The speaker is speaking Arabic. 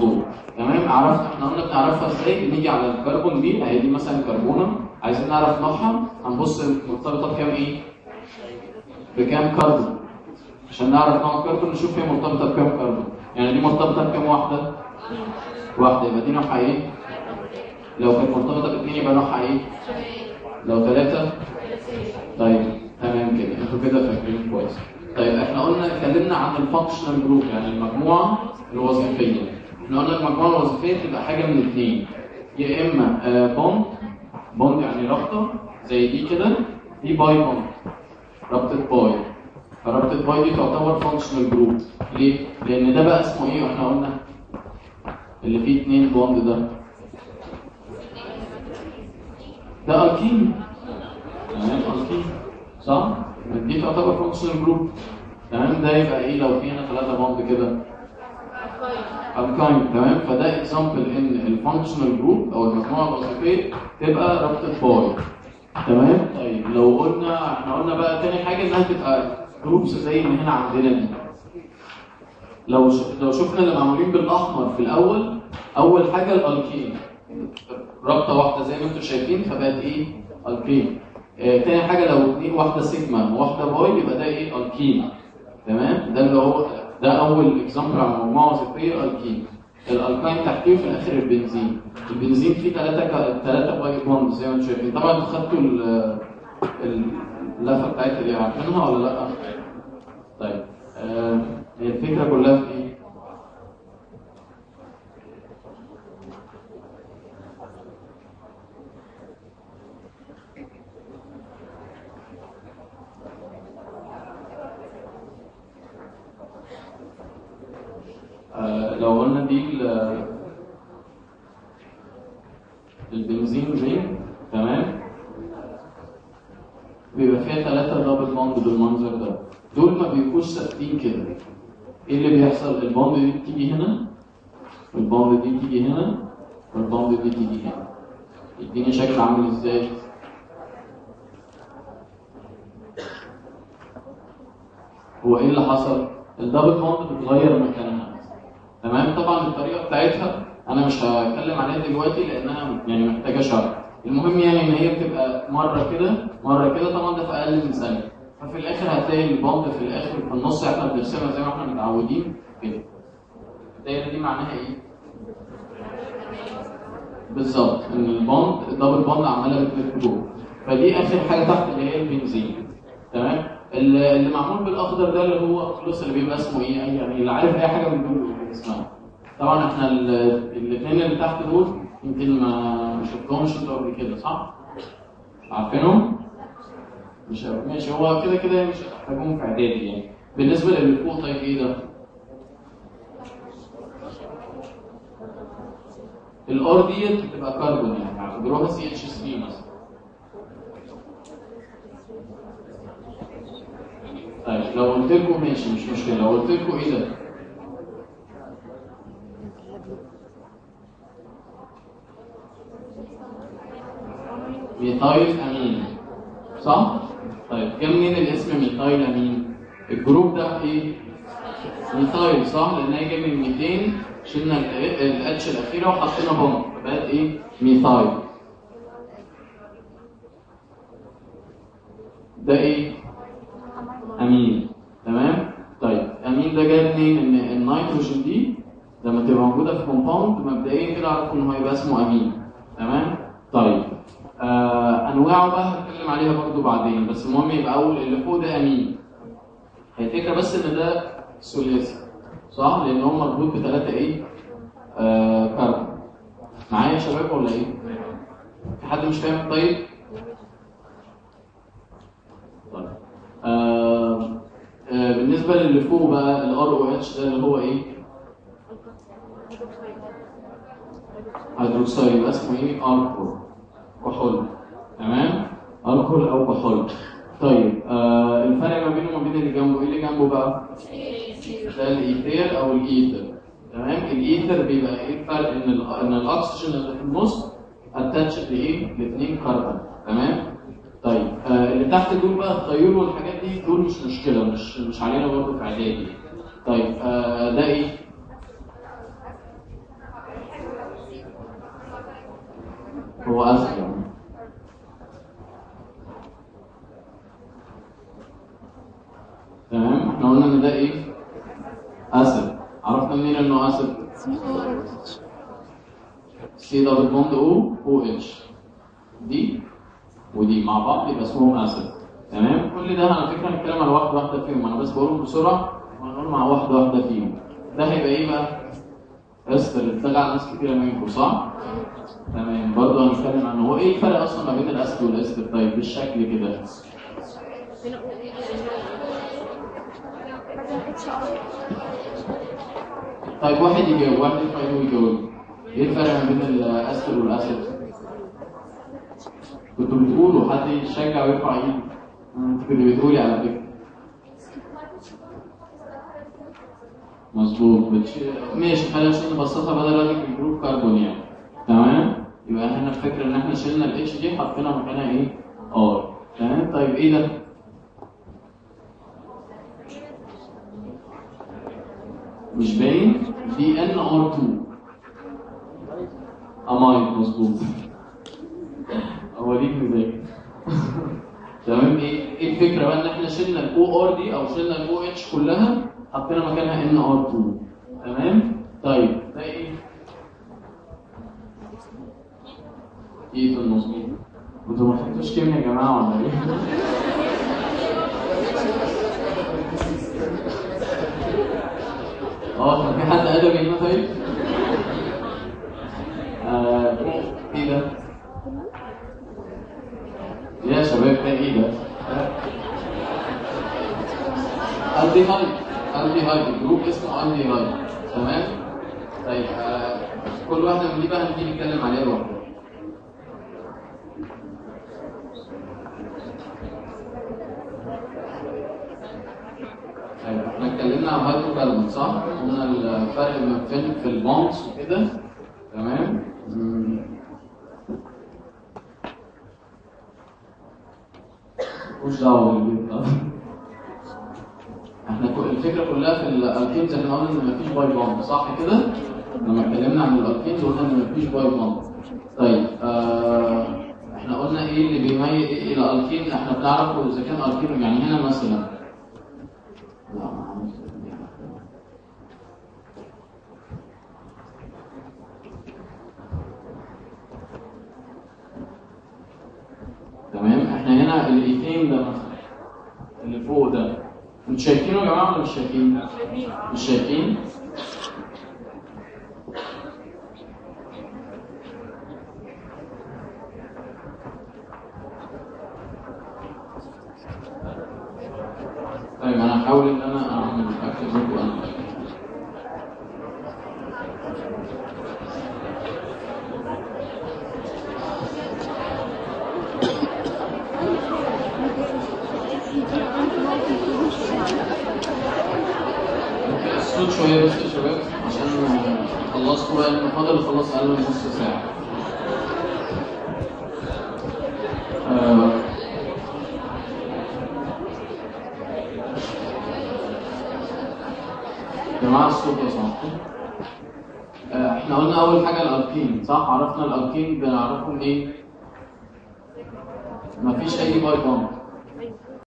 مظبوط تمام؟ عرفت؟ إحنا قلنا بنعرفها إزاي؟ بنيجي على الكربون دي اهي دي مثلا كربونة. عايزين نعرف نوعها؟ هنبص مرتبطة بكام إيه؟ بكام كربون. عشان نعرف نوع الكربون نشوف هي مرتبطة بكام كربون. يعني دي مرتبطة بكام واحدة؟ واحدة. يبقى دي نوعها إيه؟ لو كانت مرتبطة باثنين يبقى نوعها إيه؟ لو ثلاثة طيب تمام كده. أنتوا كده فاكرين كويس. طيب إحنا قلنا اتكلمنا عن ال functional group يعني المجموعة الوظيفية. إحنا قلنا المجموعه الوظيفيه تبقى حاجة من اثنين يا إما آه bond bond يعني رابطة زي دي كده دي pi bond رابطة pi فرابطة pi دي تعتبر functional group ليه؟ لأن ده بقى اسمه إيه؟ وإحنا قلنا اللي فيه اثنين bond ده. ده الكين تمام الكين صح؟ دي تعتبر functional group تمام؟ ده يبقى إيه لو في هنا ثلاثة bond كده؟ alkyne تمام فده example ان ال functional group أو المجموعة الوظيفية تبقى رابطة pi تمام؟ طيب لو قلنا إحنا قلنا بقى تاني حاجة إنها تبقى groups زي اللي هنا عندنا دي. لو. لو شفنا اللي معمولين بالأحمر في الأول أول حاجة الألكين. رابطة واحدة زي ما أنتم شايفين فبقت إيه؟ ألكين. آه تاني حاجة لو اتنين واحدة سيجما وواحده pi يبقى ده إيه؟ ألكين. تمام؟ ده اللي هو ده أول example على مجموعة وظيفية alkene ال alkyne تحتيه في الآخر البنزين البنزين فيه ثلاثة. ثلاثة pi bond زي ما أنتم شايفين طبعا أنتوا خدتوا ال- اللفة بتاعتها دي عارفينها ولا لأ؟ طيب آه هي الفكرة كلها في إيه؟ آه، لو قلنا دي ال- benzene ring تمام؟ بيبقى فيها ثلاثة double bond بالمنظر ده. دول ما بيبقوش ثابتين كده. إيه اللي بيحصل؟ ال bond دي بتيجي هنا وال bond دي تيجي هنا وال bond دي تيجي هنا. يديني شكل عامل إزاي؟ هو إيه اللي حصل؟ ال double bond بتغير مكانها. تمام؟ طبعا الطريقة بتاعتها أنا مش هتكلم عليها دلوقتي لانها يعني محتاجة شرح. المهم يعني إن هي بتبقى مرة كده مرة كده طبعا ده في أقل من ثانية. ففي الآخر هتلاقي ال bond في الآخر في النص إحنا بنرسمها زي ما إحنا متعودين كده. الدايرة دي معناها إيه؟ بالظبط إن ال bond ال double bond عمالة بتلف جوه فدي آخر حاجة تحت اللي هي البنزين. تمام؟ اللي معمول بالأخضر ده اللي هو الفلوس اللي بيبقى اسمه إيه يعني اللي عارف أي حاجة من دول اسمها طبعا إحنا الاثنين اللي تحت دول يمكن ما شفتهمش أنتوا قبل كده صح؟ عارفينهم؟ مش عارف. ماشي هو كده كده مش هتحتاجهم في إعدادي يعني بالنسبة للي فوق طيب إيه ده؟ ال R ديت بتبقى كربون يعني اعتبروها CH 3 مثلا طيب لو قلت لكم ماشي مش مشكله لو قلت لكم إيه ده؟ methyl amine صح؟ طيب جه منين الاسم methyl amine؟ ال group ده إيه؟ methyl صح؟ لأن هي جاية من 200 شلنا ال H الاخيره وحطينا bond فبقت إيه؟ methyl ده إيه؟ أمين تمام؟ طيب أمين ده جاي منين؟ إن النيتروجين دي لما تبقى موجودة في compound مبدئيا كده اعرفوا إن هو يبقى اسمه أمين تمام؟ طيب آه أنواعه بقى هنتكلم عليها برضو بعدين بس المهم يبقى أول اللي فوق ده أمين الفكرة بس إن ده ثلاثي صح لأن هو مربوط بثلاثه إيه آه كربون معايا يا شباب ولا إيه في حد مش فاهم طيب آه آه بالنسبة للي فوق بقى OH ده اللي هو إيه؟ هيدروكسيد يبقى اسمه إيه؟ الكحول كحول تمام؟ الكحول أو كحول طيب آه الفرق ما بينه وما بين اللي جنبه إيه اللي جنبه بقى؟ ده الإيثير أو الإيثر. تمام؟ الإيثر بيبقى إيه الفرق؟ إن ال الأكسجين اللي في النص attached لإيه؟ لاثنين كربون. تمام؟ اللي تحت دول بقى الطيور والحاجات دي دول مش مشكلة مش مش علينا برضه في اعدادي يعني. طيب آه، ده إيه؟ هو ازرق يعني. تمام إحنا قلنا إن ده إيه؟ acid عرفنا منين إنه acid؟ C double bond O OH دي ودي مع بعض يبقى اسمهم acid تمام؟ كل ده على فكرة هنتكلم على واحدة واحدة فيهم. أنا بس بقولهم بسرعة وهنقول مع واحدة واحدة فيهم. ده هيبقى إيه بقى؟ استر اتلغى على ناس كتيرة منكم صح؟ تمام. برضه هنتكلم عن هو إيه الفرق أصلا ما بين ال ester وال ester طيب بالشكل كده. طيب واحد يجاوب واحد يجاوب إيه الفرق ما بين ال ester وال acid كنتوا بتقولوا حد يشجع ويرفع إيده؟ أنت كنت بتقولي على فكرة. مظبوط. ماشي خلينا عشان نبسطها بدل R alkyl group كربون يعني. تمام؟ يبقى إحنا الفكرة إن إحنا شلنا ال H دي حطينا مكانها إيه؟ R تمام؟ طيب إيه ده؟ مش باين؟ دي NR 2 amide مظبوط. دي مذاكر تمام؟ إيه إيه الفكرة بقى إن إحنا شلنا ال OR دي أو شلنا ال OH كلها حطينا مكانها ان ار 2 تمام؟ طيب ده إيه؟ إيه في النص؟ أنتوا ما خدتوش كيمياء يا جماعة ولا إيه؟ آه طب في حد ادبي هنا طيب آه إيه ده يا شباب ده إيه ده الدي هاي group اسمه الدي هاي تمام؟ طيب آه كل واحدة من دي بقى هنيجي نتكلم عليها لوحدها طيب إحنا اتكلمنا عن الهيدروكربون صح؟ قلنا الفرق ما بين في ال bonds وكده. تمام؟ مش دعوة بالبيت الفكرة كلها في ال alkanes إحنا قلنا إن مفيش pi bond صح كده؟ لما اتكلمنا عن ال alkanes قلنا إن مفيش pi bond. طيب آه إحنا قلنا إيه اللي بيميز إيه الالكين إحنا بنعرفه إذا كان الكين يعني هنا مثلا لا. تمام إحنا هنا الايثين ده مثلا اللي فوق ده أنتوا شايفينه يا جماعة ولا مش شايفين؟ مش شايفين؟ طيب أنا هحاول إن أنا أعمل اكتب لكم أنا الصوت شوية بس يا شباب عشان خلصت بقى المحاضره خلصت أقل من نص ساعة. آه، جماعة الصوت لو سمحتوا آه، إحنا قلنا أول حاجة الالكين صح؟ عرفنا الالكين بنعرفهم إيه؟ مفيش أي pi bond